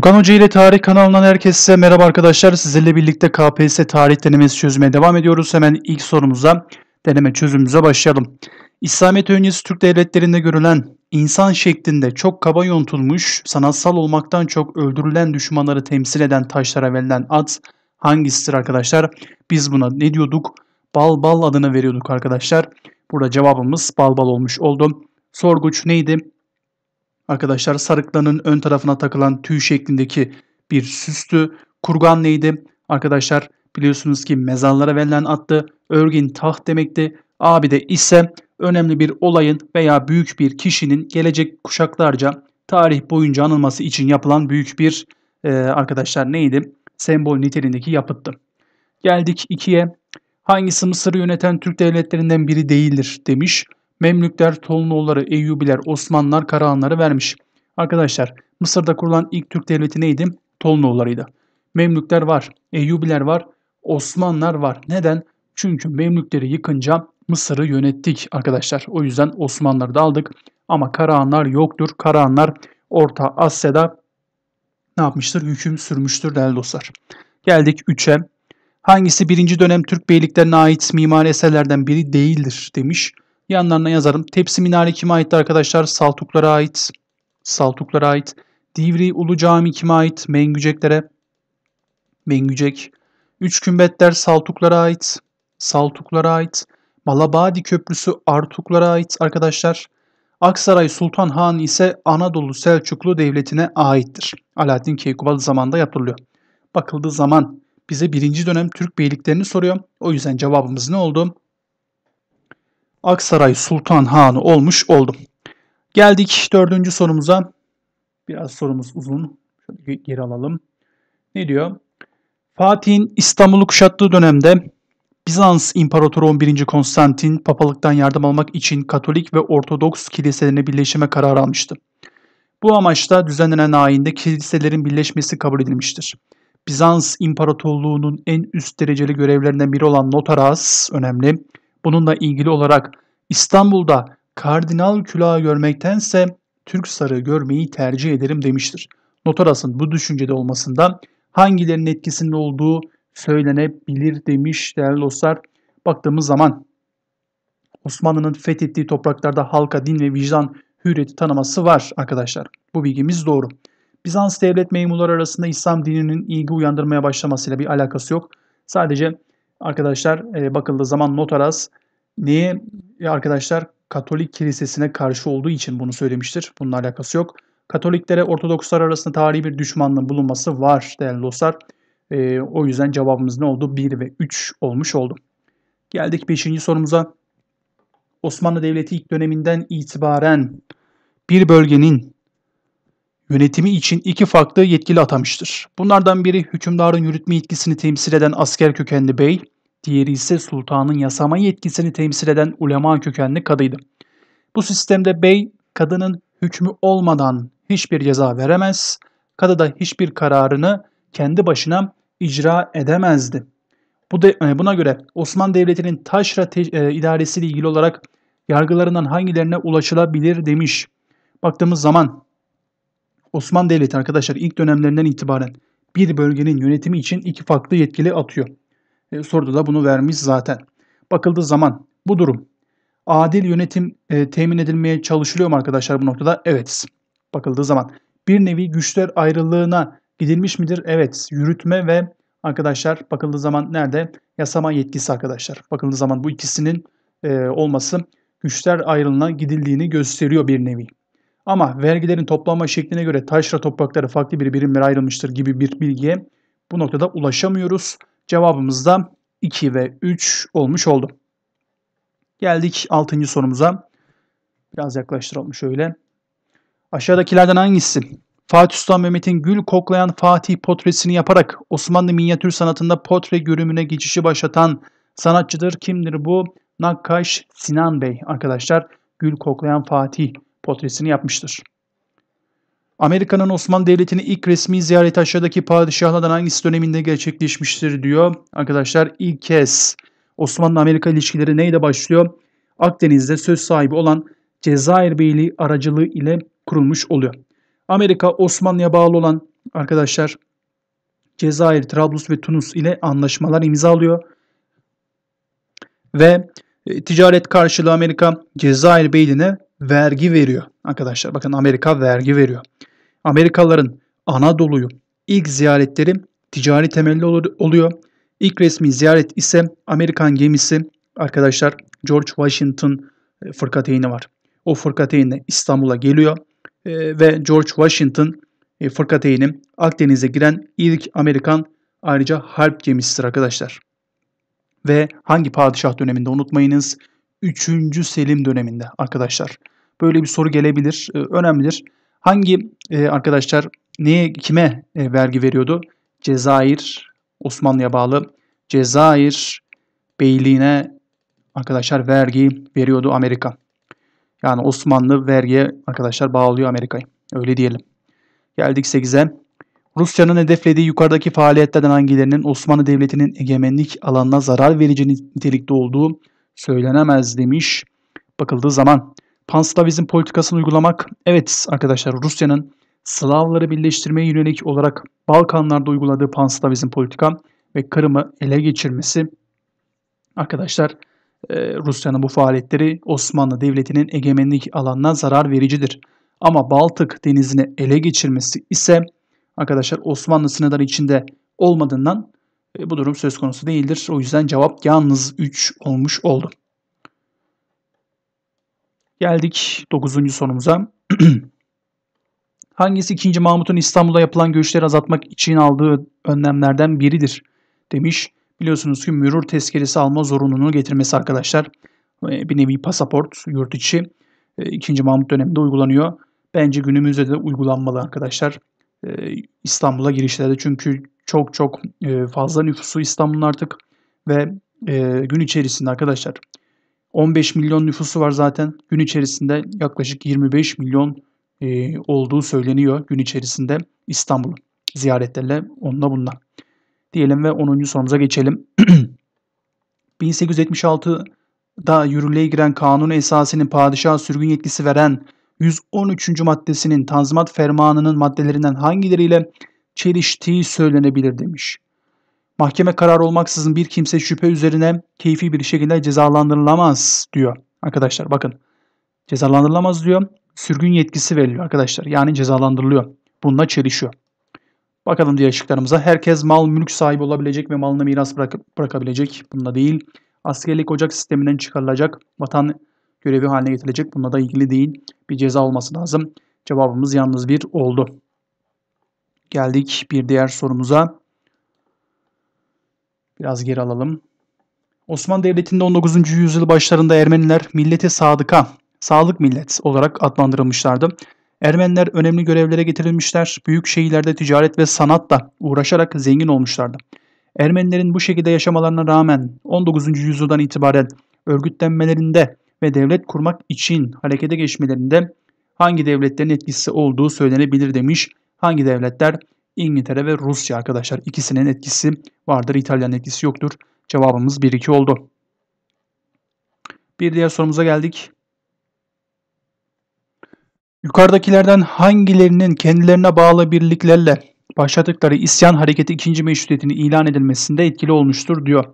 Furkan Hoca ile Tarih kanalından herkese merhaba arkadaşlar. Sizlerle birlikte KPSS tarih denemesi çözmeye devam ediyoruz. Hemen ilk sorumuza deneme çözümümüze başlayalım. İslamiyet öncesi Türk devletlerinde görülen insan şeklinde çok kaba yontulmuş, sanatsal olmaktan çok öldürülen düşmanları temsil eden taşlara verilen ad hangisidir arkadaşlar? Biz buna ne diyorduk? Bal bal adını veriyorduk arkadaşlar. Burada cevabımız bal bal olmuş oldu. Sorguç neydi? Arkadaşlar sarıklanın ön tarafına takılan tüy şeklindeki bir süstü. Kurgan neydi? Arkadaşlar biliyorsunuz ki mezarlara verilen attı. Örgün taht demekti. Abi de ise önemli bir olayın veya büyük bir kişinin gelecek kuşaklarca tarih boyunca anılması için yapılan büyük bir e, arkadaşlar neydi? Sembol niteliğindeki yapıttı. Geldik 2'ye. Hangisi Mısır'ı yöneten Türk devletlerinden biri değildir demiş. Memlükler, Tolunoğulları, Eyyubiler, Osmanlılar, Karahanları vermiş. Arkadaşlar Mısır'da kurulan ilk Türk devleti neydi? Tolunoğullarıydı. Memlükler var, Eyyubiler var, Osmanlılar var. Neden? Çünkü Memlükleri yıkınca Mısır'ı yönettik arkadaşlar. O yüzden Osmanlıları da aldık. Ama Karahanlar yoktur. Karahanlar Orta Asya'da ne yapmıştır? Hüküm sürmüştür değerli dostlar. Geldik 3'e. Hangisi birinci dönem Türk beyliklerine ait mimari eserlerden biri değildir demiş. Yanlarına yazarım. Tepsi minare kime aitti arkadaşlar? Saltuklara ait. Saltuklara ait. Divri Ulu Cami kime ait? Mengüceklere. Mengücek. Üç kümbetler Saltuklara ait. Saltuklara ait. Malabadi Köprüsü Artuklara ait arkadaşlar. Aksaray Sultan Han ise Anadolu Selçuklu Devleti'ne aittir. Alaaddin Keykubalı zamanında yapılıyor. Bakıldığı zaman bize birinci dönem Türk beyliklerini soruyor. O yüzden cevabımız ne oldu? Aksaray Sultan Hanı olmuş oldum. Geldik dördüncü sorumuza. Biraz sorumuz uzun. Şöyle geri alalım. Ne diyor? Fatih'in İstanbul'u kuşattığı dönemde Bizans İmparatoru 11. Konstantin papalıktan yardım almak için Katolik ve Ortodoks kiliselerini birleştirme kararı almıştı. Bu amaçla düzenlenen ayinde kiliselerin birleşmesi kabul edilmiştir. Bizans İmparatorluğu'nun en üst dereceli görevlerinden biri olan notaras önemli. Bununla ilgili olarak İstanbul'da kardinal külahı görmektense Türk sarığı görmeyi tercih ederim demiştir. Notaras'ın bu düşüncede olmasında hangilerinin etkisinde olduğu söylenebilir demiş değerli dostlar. Baktığımız zaman Osmanlı'nın fethettiği topraklarda halka din ve vicdan hürriyeti tanıması var arkadaşlar. Bu bilgimiz doğru. Bizans devlet memurları arasında İslam dininin ilgi uyandırmaya başlamasıyla bir alakası yok. Sadece arkadaşlar e, bakıldığı zaman Notaras neye e, arkadaşlar Katolik kilisesine karşı olduğu için bunu söylemiştir. Bununla alakası yok. Katoliklere Ortodokslar arasında tarihi bir düşmanlığın bulunması var değerli dostlar. E, o yüzden cevabımız ne oldu? 1 ve 3 olmuş oldu. Geldik 5. sorumuza. Osmanlı Devleti ilk döneminden itibaren bir bölgenin yönetimi için iki farklı yetkili atamıştır. Bunlardan biri hükümdarın yürütme yetkisini temsil eden asker kökenli bey, diğeri ise sultanın yasama yetkisini temsil eden ulema kökenli kadıydı. Bu sistemde bey, kadının hükmü olmadan hiçbir ceza veremez, kadı da hiçbir kararını kendi başına icra edemezdi. Bu de, e, buna göre Osmanlı Devleti'nin taşra te, e, idaresiyle ilgili olarak yargılarından hangilerine ulaşılabilir demiş. Baktığımız zaman Osmanlı Devleti arkadaşlar ilk dönemlerinden itibaren bir bölgenin yönetimi için iki farklı yetkili atıyor. E, soruda da bunu vermiş zaten. Bakıldığı zaman bu durum adil yönetim e, temin edilmeye çalışılıyor mu arkadaşlar bu noktada? Evet. Bakıldığı zaman bir nevi güçler ayrılığına gidilmiş midir? Evet. Yürütme ve arkadaşlar bakıldığı zaman nerede? Yasama yetkisi arkadaşlar. Bakıldığı zaman bu ikisinin e, olması güçler ayrılığına gidildiğini gösteriyor bir nevi. Ama vergilerin toplanma şekline göre taşra toprakları farklı bir birimlere ayrılmıştır gibi bir bilgiye bu noktada ulaşamıyoruz. Cevabımız da 2 ve 3 olmuş oldu. Geldik 6. sorumuza. Biraz yaklaştıralım şöyle. Aşağıdakilerden hangisi? Fatih Sultan Mehmet'in gül koklayan Fatih portresini yaparak Osmanlı minyatür sanatında portre görümüne geçişi başlatan sanatçıdır. Kimdir bu? Nakkaş Sinan Bey arkadaşlar. Gül koklayan Fatih portresini yapmıştır. Amerika'nın Osmanlı Devleti'nin ilk resmi ziyareti aşağıdaki padişahlardan hangisi döneminde gerçekleşmiştir diyor. Arkadaşlar ilk kez Osmanlı-Amerika ilişkileri neyle başlıyor? Akdeniz'de söz sahibi olan Cezayir Beyliği aracılığı ile kurulmuş oluyor. Amerika Osmanlı'ya bağlı olan arkadaşlar Cezayir, Trablus ve Tunus ile anlaşmalar imzalıyor. Ve e, ticaret karşılığı Amerika Cezayir Beyliğine vergi veriyor. Arkadaşlar bakın Amerika vergi veriyor. Amerikalıların Anadolu'yu ilk ziyaretleri ticari temelli oluyor. İlk resmi ziyaret ise Amerikan gemisi arkadaşlar George Washington e, fırkateyni var. O fırkateynle İstanbul'a geliyor e, ve George Washington e, fırkateyni Akdeniz'e giren ilk Amerikan ayrıca harp gemisidir arkadaşlar. Ve hangi padişah döneminde unutmayınız? 3. Selim döneminde arkadaşlar. Böyle bir soru gelebilir. E, önemlidir. Hangi e, arkadaşlar neye kime e, vergi veriyordu? Cezayir Osmanlı'ya bağlı Cezayir beyliğine arkadaşlar vergi veriyordu Amerika. Yani Osmanlı vergiye arkadaşlar bağlıyor Amerika'yı. Öyle diyelim. Geldik 8'e. Rusya'nın hedeflediği yukarıdaki faaliyetlerden hangilerinin Osmanlı Devleti'nin egemenlik alanına zarar verici nitelikte olduğu söylenemez demiş. Bakıldığı zaman Panslavizm politikasını uygulamak evet arkadaşlar Rusya'nın Slavları birleştirmeye yönelik olarak Balkanlarda uyguladığı Panslavizm politika ve Kırım'ı ele geçirmesi arkadaşlar e, Rusya'nın bu faaliyetleri Osmanlı Devleti'nin egemenlik alanına zarar vericidir. Ama Baltık denizini ele geçirmesi ise arkadaşlar Osmanlı sınırları içinde olmadığından bu durum söz konusu değildir. O yüzden cevap yalnız 3 olmuş oldu. Geldik 9. sorumuza. Hangisi 2. Mahmut'un İstanbul'da yapılan göçleri azaltmak için aldığı önlemlerden biridir demiş. Biliyorsunuz ki mürür tezkeresi alma zorunluluğunu getirmesi arkadaşlar. Bir nevi pasaport yurt içi 2. E, Mahmut döneminde uygulanıyor. Bence günümüzde de uygulanmalı arkadaşlar. E, İstanbul'a girişlerde çünkü çok çok fazla nüfusu İstanbul'un artık ve gün içerisinde arkadaşlar 15 milyon nüfusu var zaten. Gün içerisinde yaklaşık 25 milyon olduğu söyleniyor gün içerisinde İstanbul'un ziyaretlerle onunla bununla diyelim ve 10. sorumuza geçelim. 1876'da yürürlüğe giren kanun esasının padişah sürgün yetkisi veren 113. maddesinin Tanzimat Fermanı'nın maddelerinden hangileriyle çeliştiği söylenebilir demiş. Mahkeme kararı olmaksızın bir kimse şüphe üzerine keyfi bir şekilde cezalandırılamaz diyor. Arkadaşlar bakın cezalandırılamaz diyor. Sürgün yetkisi veriliyor arkadaşlar. Yani cezalandırılıyor. Bununla çelişiyor. Bakalım diğer şıklarımıza. Herkes mal mülk sahibi olabilecek ve malını miras bırak bırakabilecek. Bunda değil. Askerlik ocak sisteminden çıkarılacak. Vatan görevi haline getirilecek. Bununla da ilgili değil. Bir ceza olması lazım. Cevabımız yalnız bir oldu. Geldik bir diğer sorumuza. Biraz geri alalım. Osmanlı Devleti'nde 19. yüzyıl başlarında Ermeniler milleti sadıka, sağlık millet olarak adlandırılmışlardı. Ermeniler önemli görevlere getirilmişler, büyük şehirlerde ticaret ve sanatla uğraşarak zengin olmuşlardı. Ermenilerin bu şekilde yaşamalarına rağmen 19. yüzyıldan itibaren örgütlenmelerinde ve devlet kurmak için harekete geçmelerinde hangi devletlerin etkisi olduğu söylenebilir demiş. Hangi devletler? İngiltere ve Rusya arkadaşlar. İkisinin etkisi vardır. İtalya'nın etkisi yoktur. Cevabımız 1-2 oldu. Bir diğer sorumuza geldik. Yukarıdakilerden hangilerinin kendilerine bağlı birliklerle başlattıkları isyan hareketi ikinci meşrutiyetini ilan edilmesinde etkili olmuştur diyor.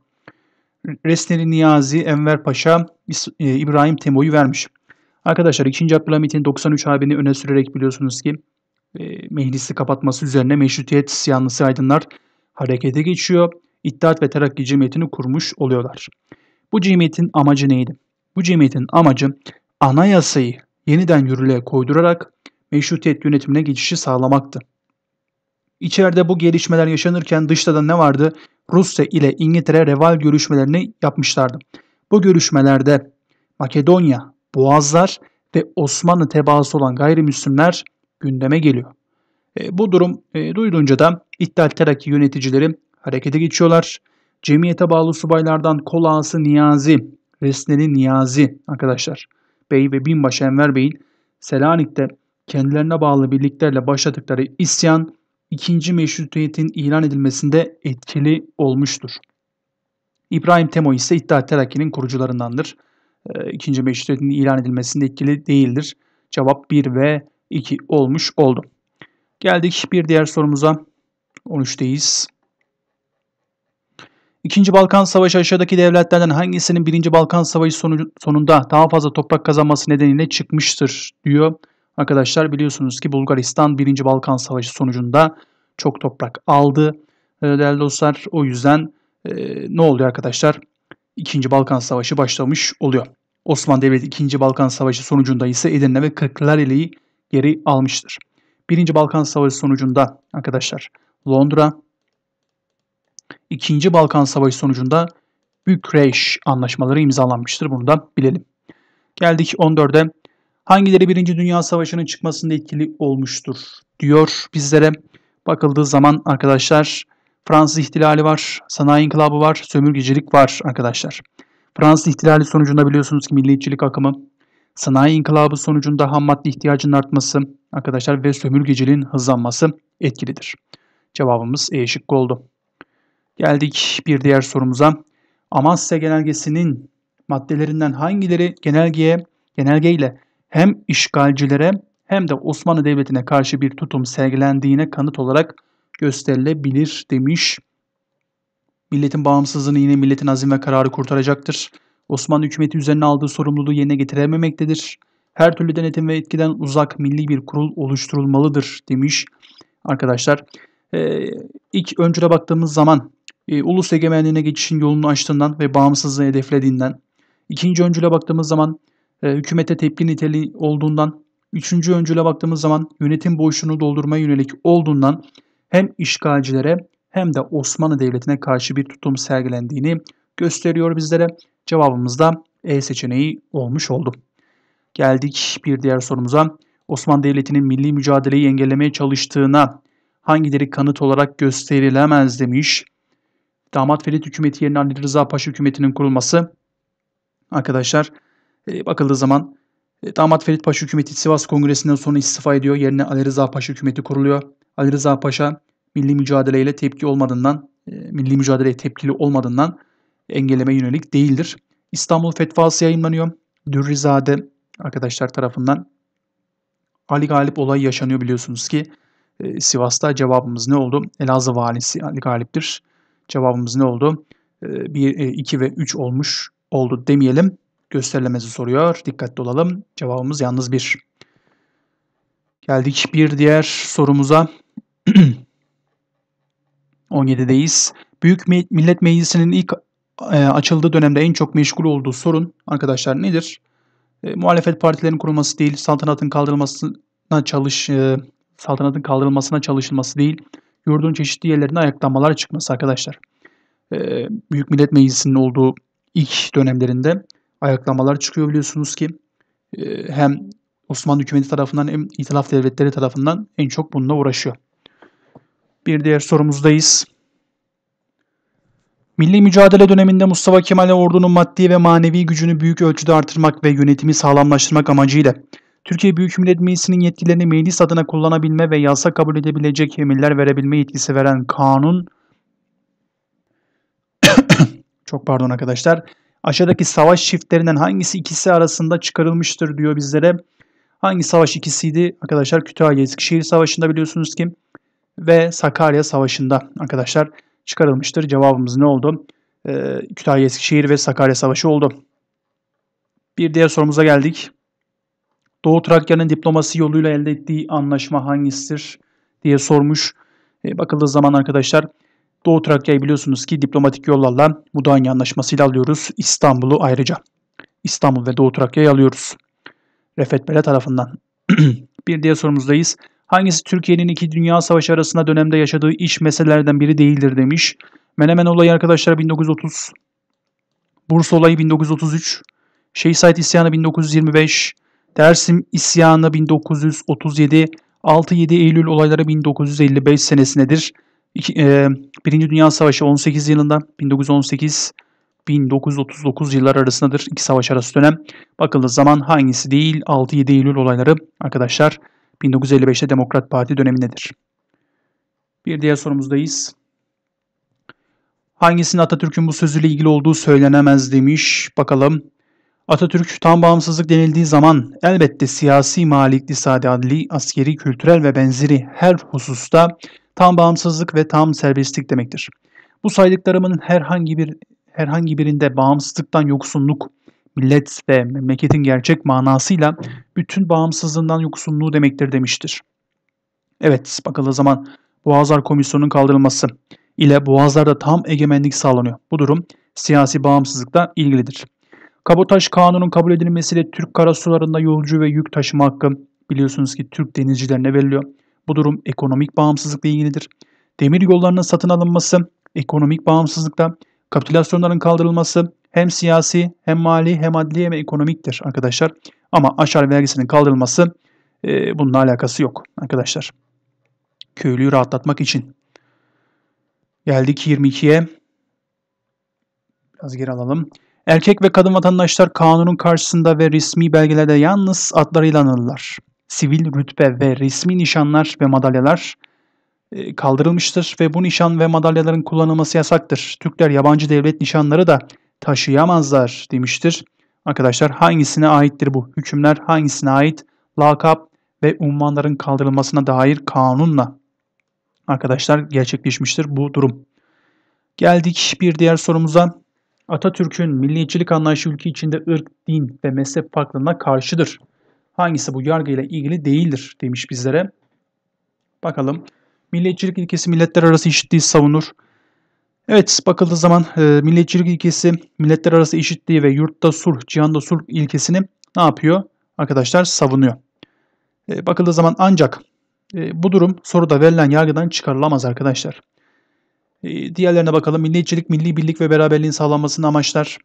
Resneri Niyazi, Enver Paşa, e, İbrahim Temo'yu vermiş. Arkadaşlar 2. Abdülhamit'in 93 Harbi'ni öne sürerek biliyorsunuz ki meclisi kapatması üzerine meşrutiyet yanlısı aydınlar harekete geçiyor. İttihat ve Terakki Cemiyeti'ni kurmuş oluyorlar. Bu cemiyetin amacı neydi? Bu cemiyetin amacı anayasayı yeniden yürürlüğe koydurarak meşrutiyet yönetimine geçişi sağlamaktı. İçeride bu gelişmeler yaşanırken dışta da ne vardı? Rusya ile İngiltere reval görüşmelerini yapmışlardı. Bu görüşmelerde Makedonya, Boğazlar ve Osmanlı tebaası olan gayrimüslimler gündeme geliyor. E, bu durum e, duyulunca da İttihat Terakki yöneticileri harekete geçiyorlar. Cemiyete bağlı subaylardan kol ağası Niyazi, Resneli Niyazi arkadaşlar Bey ve Binbaşı Enver Bey'in Selanik'te kendilerine bağlı birliklerle başladıkları isyan ikinci meşrutiyetin ilan edilmesinde etkili olmuştur. İbrahim Temo ise İttihat Terakki'nin kurucularındandır. E, meşrutiyetin ilan edilmesinde etkili değildir. Cevap 1 ve 2 olmuş oldu. Geldik bir diğer sorumuza. 13'teyiz. İkinci Balkan Savaşı aşağıdaki devletlerden hangisinin Birinci Balkan Savaşı sonucu, sonunda daha fazla toprak kazanması nedeniyle çıkmıştır diyor. Arkadaşlar biliyorsunuz ki Bulgaristan Birinci Balkan Savaşı sonucunda çok toprak aldı. Ee, değerli dostlar o yüzden e, ne oluyor arkadaşlar? İkinci Balkan Savaşı başlamış oluyor. Osmanlı Devleti 2. Balkan Savaşı sonucunda ise Edirne ve Kırklareli'yi geri almıştır. Birinci Balkan Savaşı sonucunda arkadaşlar Londra, İkinci Balkan Savaşı sonucunda Bükreş anlaşmaları imzalanmıştır. Bunu da bilelim. Geldik 14'e. Hangileri Birinci Dünya Savaşı'nın çıkmasında etkili olmuştur diyor bizlere. Bakıldığı zaman arkadaşlar Fransız ihtilali var, sanayi inkılabı var, sömürgecilik var arkadaşlar. Fransız ihtilali sonucunda biliyorsunuz ki milliyetçilik akımı, sanayi inkılabı sonucunda ham madde ihtiyacının artması arkadaşlar ve sömürgeciliğin hızlanması etkilidir. Cevabımız E şıkkı oldu. Geldik bir diğer sorumuza. Amasya genelgesinin maddelerinden hangileri genelgeye genelgeyle hem işgalcilere hem de Osmanlı Devleti'ne karşı bir tutum sergilendiğine kanıt olarak gösterilebilir demiş. Milletin bağımsızlığını yine milletin azim ve kararı kurtaracaktır. Osmanlı hükümeti üzerine aldığı sorumluluğu yerine getirememektedir. Her türlü denetim ve etkiden uzak milli bir kurul oluşturulmalıdır demiş. Arkadaşlar e, ilk öncüle baktığımız zaman e, ulus egemenliğine geçişin yolunu açtığından ve bağımsızlığı hedeflediğinden. İkinci öncüle baktığımız zaman e, hükümete tepki niteliği olduğundan. Üçüncü öncüle baktığımız zaman yönetim boşluğunu doldurmaya yönelik olduğundan hem işgalcilere hem de Osmanlı Devleti'ne karşı bir tutum sergilendiğini gösteriyor bizlere. Cevabımız da E seçeneği olmuş oldu. Geldik bir diğer sorumuza. Osmanlı Devleti'nin milli mücadeleyi engellemeye çalıştığına hangileri kanıt olarak gösterilemez demiş. Damat Ferit hükümeti yerine Ali Rıza Paşa hükümetinin kurulması. Arkadaşlar e, bakıldığı zaman e, Damat Ferit Paşa hükümeti Sivas Kongresi'nden sonra istifa ediyor. Yerine Ali Rıza Paşa hükümeti kuruluyor. Ali Rıza Paşa milli mücadeleyle tepki olmadığından, e, milli mücadeleye tepkili olmadığından engelleme yönelik değildir. İstanbul Fetvası yayınlanıyor. Dürrizade arkadaşlar tarafından Ali Galip olayı yaşanıyor biliyorsunuz ki. E, Sivas'ta cevabımız ne oldu? Elazığ valisi Ali Galip'tir. Cevabımız ne oldu? 1, 2 ve 3 olmuş oldu demeyelim. Gösterilemezi soruyor. Dikkatli olalım. Cevabımız yalnız 1. Geldik bir diğer sorumuza. 17'deyiz. Büyük Millet Meclisi'nin ilk e, açıldığı dönemde en çok meşgul olduğu sorun arkadaşlar nedir? E, muhalefet partilerinin kurulması değil, saltanatın kaldırılmasına çalış e, saltanatın kaldırılmasına çalışılması değil, yurdun çeşitli yerlerine ayaklanmalar çıkması arkadaşlar. E, Büyük Millet Meclisi'nin olduğu ilk dönemlerinde ayaklamalar çıkıyor biliyorsunuz ki e, hem Osmanlı hükümeti tarafından hem İtilaf devletleri tarafından en çok bununla uğraşıyor. Bir diğer sorumuzdayız. Milli mücadele döneminde Mustafa Kemal ordunun maddi ve manevi gücünü büyük ölçüde artırmak ve yönetimi sağlamlaştırmak amacıyla Türkiye Büyük Millet Meclisi'nin yetkilerini meclis adına kullanabilme ve yasa kabul edebilecek emirler verebilme yetkisi veren kanun çok pardon arkadaşlar aşağıdaki savaş çiftlerinden hangisi ikisi arasında çıkarılmıştır diyor bizlere. Hangi savaş ikisiydi arkadaşlar? Kütahya Eskişehir Savaşı'nda biliyorsunuz ki ve Sakarya Savaşı'nda arkadaşlar çıkarılmıştır. Cevabımız ne oldu? Ee, Kütahya Eskişehir ve Sakarya Savaşı oldu. Bir diğer sorumuza geldik. Doğu Trakya'nın diplomasi yoluyla elde ettiği anlaşma hangisidir diye sormuş. E, bakıldığı zaman arkadaşlar Doğu Trakya'yı biliyorsunuz ki diplomatik yollarla Mudanya Anlaşması'yla alıyoruz. İstanbul'u ayrıca. İstanbul ve Doğu Trakya'yı alıyoruz. Refet Bele tarafından. bir diğer sorumuzdayız. Hangisi Türkiye'nin iki dünya savaşı arasında dönemde yaşadığı iş meselelerden biri değildir demiş. Menemen olayı arkadaşlar 1930. Bursa olayı 1933. Şeyh Said isyanı 1925. Dersim isyanı 1937. 6-7 Eylül olayları 1955 senesindedir. E, Birinci Dünya Savaşı 18 yılında 1918 1939 yıllar arasındadır. İki savaş arası dönem. Bakıldığı zaman hangisi değil 6-7 Eylül olayları arkadaşlar 1955'te Demokrat Parti dönemindedir. Bir diğer sorumuzdayız. Hangisinin Atatürk'ün bu sözüyle ilgili olduğu söylenemez demiş. Bakalım. Atatürk tam bağımsızlık denildiği zaman elbette siyasi, mali, iktisadi, askeri, kültürel ve benzeri her hususta tam bağımsızlık ve tam serbestlik demektir. Bu saydıklarımın herhangi bir herhangi birinde bağımsızlıktan yoksunluk, millet ve memleketin gerçek manasıyla bütün bağımsızlığından yoksunluğu demektir demiştir. Evet, bakıldığı zaman Boğazlar Komisyonu'nun kaldırılması ile Boğazlar'da tam egemenlik sağlanıyor. Bu durum siyasi bağımsızlıkla ilgilidir. Kabotaj kanunun kabul edilmesiyle Türk karasularında yolcu ve yük taşıma hakkı biliyorsunuz ki Türk denizcilerine veriliyor. Bu durum ekonomik bağımsızlıkla ilgilidir. Demir yollarının satın alınması ekonomik bağımsızlıkla, kapitülasyonların kaldırılması hem siyasi hem mali hem adli hem ekonomiktir arkadaşlar. Ama aşar vergisinin kaldırılması e, bununla alakası yok arkadaşlar. Köylüyü rahatlatmak için. Geldik 22'ye. Biraz geri alalım. Erkek ve kadın vatandaşlar kanunun karşısında ve resmi belgelerde yalnız adlarıyla anılırlar. Sivil rütbe ve resmi nişanlar ve madalyalar e, kaldırılmıştır ve bu nişan ve madalyaların kullanılması yasaktır. Türkler yabancı devlet nişanları da taşıyamazlar demiştir. Arkadaşlar hangisine aittir bu hükümler? Hangisine ait? Lakap ve unvanların kaldırılmasına dair kanunla arkadaşlar gerçekleşmiştir bu durum. Geldik bir diğer sorumuza. Atatürk'ün milliyetçilik anlayışı ülke içinde ırk, din ve mezhep farklılığına karşıdır. Hangisi bu yargıyla ilgili değildir demiş bizlere. Bakalım. Milliyetçilik ilkesi milletler arası eşitliği savunur. Evet bakıldığı zaman e, milliyetçilik ilkesi milletler arası eşitliği ve yurtta sulh, cihanda sulh ilkesini ne yapıyor? Arkadaşlar savunuyor. E, bakıldığı zaman ancak e, bu durum soruda verilen yargıdan çıkarılamaz arkadaşlar. E, diğerlerine bakalım. Milliyetçilik, milli birlik ve beraberliğin sağlanmasını amaçlar.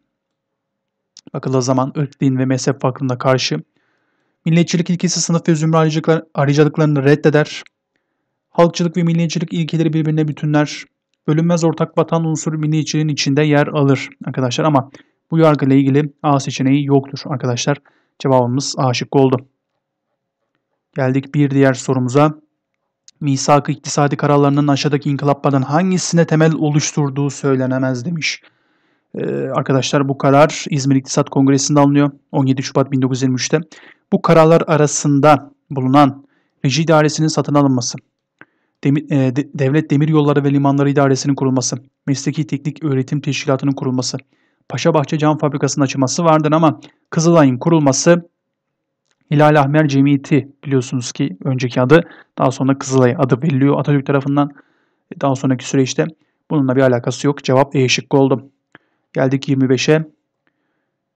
Bakıldığı zaman ırk, din ve mezhep farklılığına karşı. Milliyetçilik ilkesi sınıf ve zümre ayrıcalıklarını reddeder. Halkçılık ve milliyetçilik ilkeleri birbirine bütünler. Bölünmez ortak vatan unsuru milliyetçiliğin içinde yer alır arkadaşlar ama bu yargıyla ilgili A seçeneği yoktur arkadaşlar. Cevabımız A şıkkı oldu. Geldik bir diğer sorumuza. Misak-ı iktisadi kararlarının aşağıdaki inkılaplardan hangisine temel oluşturduğu söylenemez demiş. Ee, arkadaşlar bu karar İzmir İktisat Kongresi'nde alınıyor 17 Şubat 1923'te. Bu kararlar arasında bulunan Reji İdaresi'nin satın alınması, Demir, e, de, Devlet Demir Yolları ve Limanları İdaresi'nin kurulması, Mesleki Teknik Öğretim Teşkilatı'nın kurulması, Paşabahçe Cam Fabrikası'nın açılması vardır ama Kızılay'ın kurulması Hilal Ahmer Cemiyeti biliyorsunuz ki önceki adı daha sonra Kızılay adı veriliyor Atatürk tarafından daha sonraki süreçte. Bununla bir alakası yok. Cevap E şıkkı oldu. Geldik 25'e.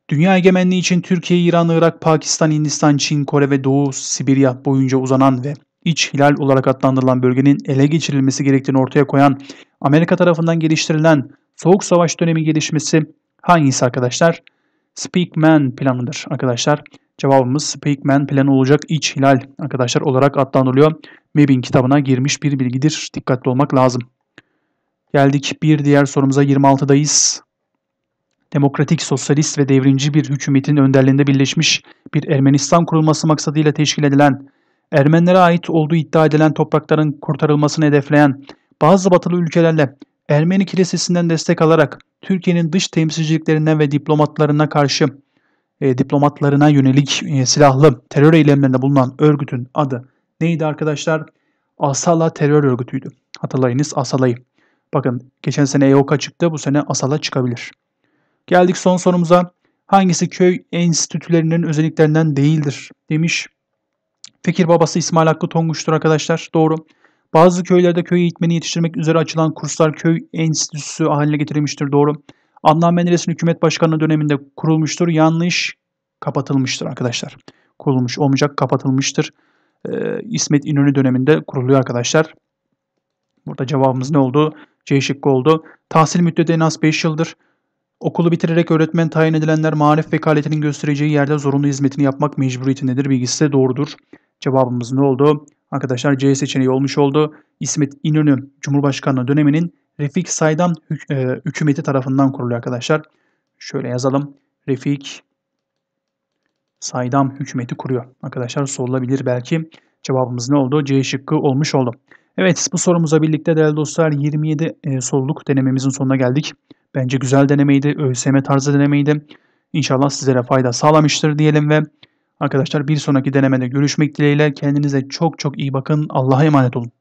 Dünya egemenliği için Türkiye, İran, Irak, Pakistan, Hindistan, Çin, Kore ve Doğu Sibirya boyunca uzanan ve iç hilal olarak adlandırılan bölgenin ele geçirilmesi gerektiğini ortaya koyan Amerika tarafından geliştirilen Soğuk Savaş dönemi gelişmesi hangisi arkadaşlar? Speakman planıdır arkadaşlar. Cevabımız Speakman planı olacak iç hilal arkadaşlar olarak adlandırılıyor. Mebin kitabına girmiş bir bilgidir. Dikkatli olmak lazım. Geldik bir diğer sorumuza 26'dayız. Demokratik, sosyalist ve devrimci bir hükümetin önderliğinde birleşmiş bir Ermenistan kurulması maksadıyla teşkil edilen Ermenilere ait olduğu iddia edilen toprakların kurtarılmasını hedefleyen bazı batılı ülkelerle Ermeni kilisesinden destek alarak Türkiye'nin dış temsilciliklerinden ve diplomatlarına karşı e, diplomatlarına yönelik e, silahlı terör eylemlerinde bulunan örgütün adı neydi arkadaşlar? Asala terör örgütüydü. Hatırlayınız Asala'yı. Bakın geçen sene EOK'a çıktı bu sene Asala çıkabilir. Geldik son sorumuza. Hangisi köy enstitülerinin özelliklerinden değildir demiş. Fikir babası İsmail Hakkı Tonguç'tur arkadaşlar. Doğru. Bazı köylerde köy eğitmeni yetiştirmek üzere açılan kurslar köy enstitüsü haline getirilmiştir. Doğru. Adnan Menderes'in hükümet başkanlığı döneminde kurulmuştur. Yanlış kapatılmıştır arkadaşlar. Kurulmuş olmayacak kapatılmıştır. Ee, İsmet İnönü döneminde kuruluyor arkadaşlar. Burada cevabımız ne oldu? C şıkkı oldu. Tahsil müddeti en az 5 yıldır. Okulu bitirerek öğretmen tayin edilenler marif vekaletinin göstereceği yerde zorunlu hizmetini yapmak mecburiyetindedir bilgisi de doğrudur. Cevabımız ne oldu? Arkadaşlar C seçeneği olmuş oldu. İsmet İnönü Cumhurbaşkanlığı döneminin Refik Saydam hük e, hükümeti tarafından kuruluyor arkadaşlar. Şöyle yazalım. Refik Saydam hükümeti kuruyor. Arkadaşlar sorulabilir belki. Cevabımız ne oldu? C şıkkı olmuş oldu. Evet bu sorumuza birlikte değerli dostlar 27 e, soruluk denememizin sonuna geldik. Bence güzel denemeydi. ÖSYM tarzı denemeydi. İnşallah sizlere fayda sağlamıştır diyelim ve arkadaşlar bir sonraki denemede görüşmek dileğiyle kendinize çok çok iyi bakın. Allah'a emanet olun.